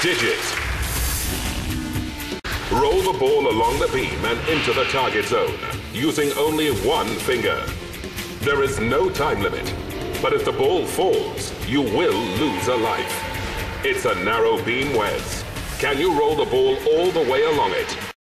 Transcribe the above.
Digits. Roll the ball along the beam and into the target zone using only one finger. There is no time limit, but if the ball falls, you will lose a life. It's a narrow beam Wes. Can you roll the ball all the way along it?